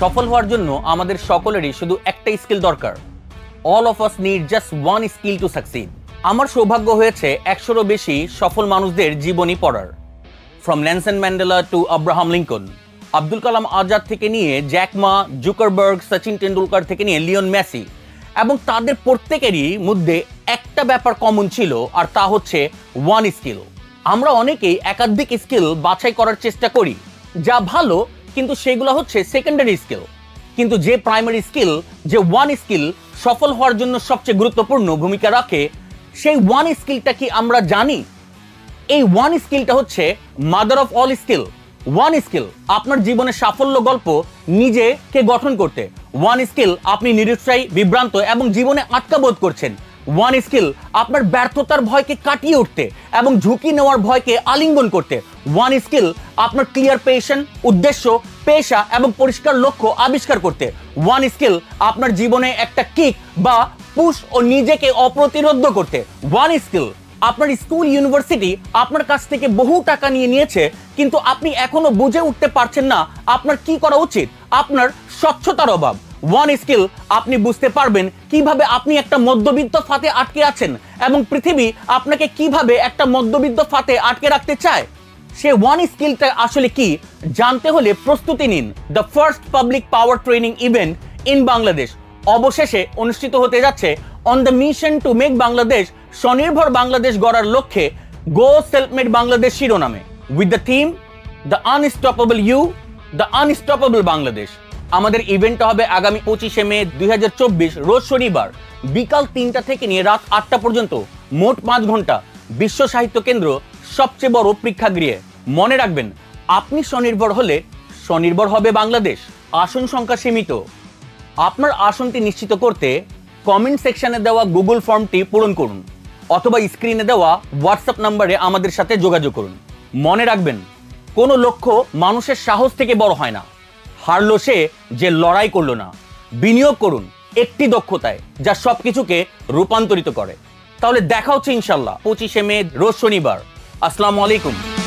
সফল হওয়ার জন্য আমাদের সকলেরই শুধু একটা স্কিল দরকার। All of us need just one skill to succeed আমার সৌভাগ্য হয়েছে একশোরও বেশি সফল মানুষদের জীবনী পড়ার। From Nelson Mandela to Abraham Lincoln Abdul Kalam Azad থেকে নিয়ে জ্যাকমা জুকারবার্গ, সচিন টেন্ডুলকার থেকে নিয়ে লিওন মেসি, এবং তাদের প্রত্যেকেরই মধ্যে একটা ব্যাপার কমন ছিল, আর তা হচ্ছে ওয়ান স্কিল আমরা অনেকেই একাধিক স্কিল বাছাই করার চেষ্টা করি, যা ভালো কিন্তু সেগুলো হচ্ছে সেকেন্ডারি স্কিল কিন্তু যে প্রাইমারি স্কিল যে ওয়ান স্কিল সফল হওয়ার জন্য সবচেয়ে গুরুত্বপূর্ণ ভূমিকা রাখে, সেই ওয়ান স্কিলটা কি আমরা জানি? এই ওয়ান স্কিলটা হচ্ছে mother of all skill one skill আপনার জীবনের সাফল্য গল্প নিজেকে গঠন করতে। ওয়ান স্কিল আপনি নিরুৎসাহী, বিভ্রান্ত এবং জীবনে আটকা বোধ করছেন। ওয়ান স্কিল আপনার ব্যর্থতার ভয়কে কাটিয়ে উঠতে এবং ঝুঁকি নেওয়ার ভয়কে আলিঙ্গন করতে। ওয়ান স্কিল আপনার ক্লিয়ার পেশন উদ্দেশ্য, পেশা এবং পরিষ্কার লক্ষ্য আবিষ্কার করতে। ওয়ান স্কিল আপনার জীবনে একটা কিক বা পুশ ও নিজেকে অপ্রতিরোধ করতে। ওয়ান স্কিল আপনার স্কুল ইউনিভার্সিটি আপনার কাছ থেকে বহু টাকা নিয়ে নিয়েছে, কিন্তু আপনি এখনও বুঝে উঠতে পারছেন না আপনার কি করা উচিত, আপনার স্বচ্ছতার অভাব। ওয়ান স্কিল আপনি বুঝতে পারবেন কীভাবে আপনি একটা মধ্যবিত্ত ফাতে আটকে আছেন এবং পৃথিবী আপনাকে কীভাবে একটা মধ্যবিত্ত ফাতে আটকে রাখতে চায়। সে ওয়ান স্কিলটা আসলে কি? জানতে হলে প্রস্তুতি নিন। The first public power training event in Bangladesh অবশেষে অনুষ্ঠিত হতে যাচ্ছে on the mission to make Bangladesh স্বনির্ভর বাংলাদেশ গড়ার লক্ষ্যে গো সেলফ মেড বাংলাদেশ শিরোনামে। With the theme the unstoppable you the unstoppable Bangladesh আমাদের ইভেন্টটা হবে আগামী পঁচিশে মে দুই হাজার চব্বিশ, রোজ শনিবার। বিকাল তিনটা থেকে নিয়ে রাত আটটা পর্যন্ত, মোট পাঁচ ঘণ্টা। বিশ্ব সাহিত্য কেন্দ্র সবচেয়ে বড় প্রেক্ষাগৃহে। মনে রাখবেন, আপনি স্বনির্ভর হলে স্বনির্ভর হবে বাংলাদেশ। আসন সংখ্যা সীমিত। আপনার আসনটি নিশ্চিত করতে কমেন্ট সেকশনে দেওয়া গুগল ফর্মটি পূরণ করুন অথবা স্ক্রিনে দেওয়া হোয়াটসঅ্যাপ নম্বরে আমাদের সাথে যোগাযোগ করুন। মনে রাখবেন, কোনো লক্ষ্য মানুষের সাহস থেকে বড় হয় না। হারলো সে যে লড়াই করল না। বিনিয়োগ করুন একটি দক্ষতায় যা সবকিছুকে রূপান্তরিত করে। তাহলে দেখা হচ্ছে ইনশাল্লাহ পঁচিশে মে রোজ শনিবার। আসসালামু আলাইকুম।